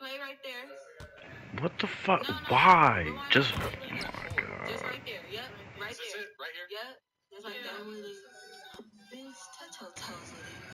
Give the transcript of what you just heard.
Lay right there. What the fuck? No, no, Why? rewind Just. Oh my god. Just right there. Yep. Right Is this there. it? Right here? Yep. Just like yeah. that.